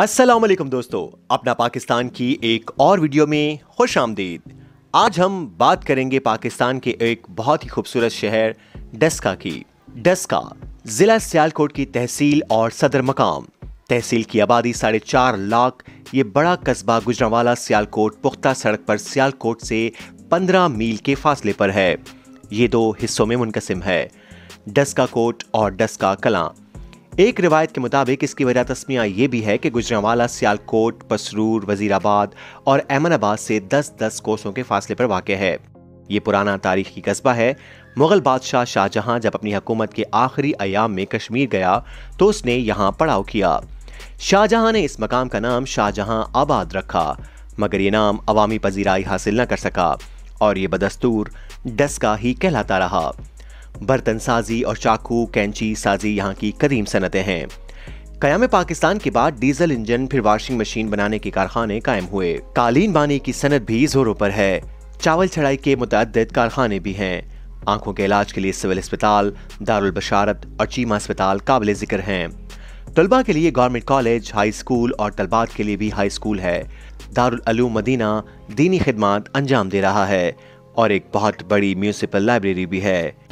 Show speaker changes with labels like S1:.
S1: अस्सलाम वालेकुम दोस्तों, अपना पाकिस्तान की एक और वीडियो में खुश आमदीद। आज हम बात करेंगे पाकिस्तान के एक बहुत ही खूबसूरत शहर, डस्का की। डस्का, जिला सियालकोट की तहसील और सदर मकाम। तहसील की आबादी साढ़े चार लाख, ये बड़ा कस्बा गुजरावाला सियालकोट पुख्ता सड़क पर सियालकोट से पंद्रह मील के फासले पर है। ये दो हिस्सों में मुनकसिम है। डस्का कोट और डस्का कलां। एक रिवायत के मुताबिक इसकी वजह तस्मिया ये भी है कि गुजरावाला, सियालकोट, पसरूर, वजीराबाद और अहमदाबाद से 10-10 कोसों के फासले पर वाक़ है। ये पुराना तारीखी कस्बा है। मुगल बादशाह शाहजहां जब अपनी हुकूमत के आखिरी अयाम में कश्मीर गया तो उसने यहाँ पड़ाव किया। शाहजहां ने इस मकाम का नाम शाहजहां आबाद रखा, मगर ये नाम अवामी पजीराई हासिल न कर सका और ये बदस्तूर डस्का ही कहलाता रहा। बर्तन साजी और चाकू, कैंची साजी यहाँ की कदीम सनतें हैं। कयाम पाकिस्तान के बाद डीजल इंजन, फिर वॉशिंग मशीन बनाने के कारखाने कायम हुए। कालीन बानी की सनत भी जोरों पर है। चावल छड़ाई के मुतद कारखाने भी हैं। आँखों के इलाज के लिए सिविल अस्पताल, दारुल बशारत और चीमा अस्पताल काबिल ज़िक्र हैं। तलबा के लिए गवर्नमेंट कॉलेज, हाई स्कूल और तलबात के लिए भी हाई स्कूल है। दारुल अलूम मदीना दीनी खिदमत अंजाम दे रहा है और एक बहुत बड़ी म्यूनसिपल लाइब्रेरी भी है।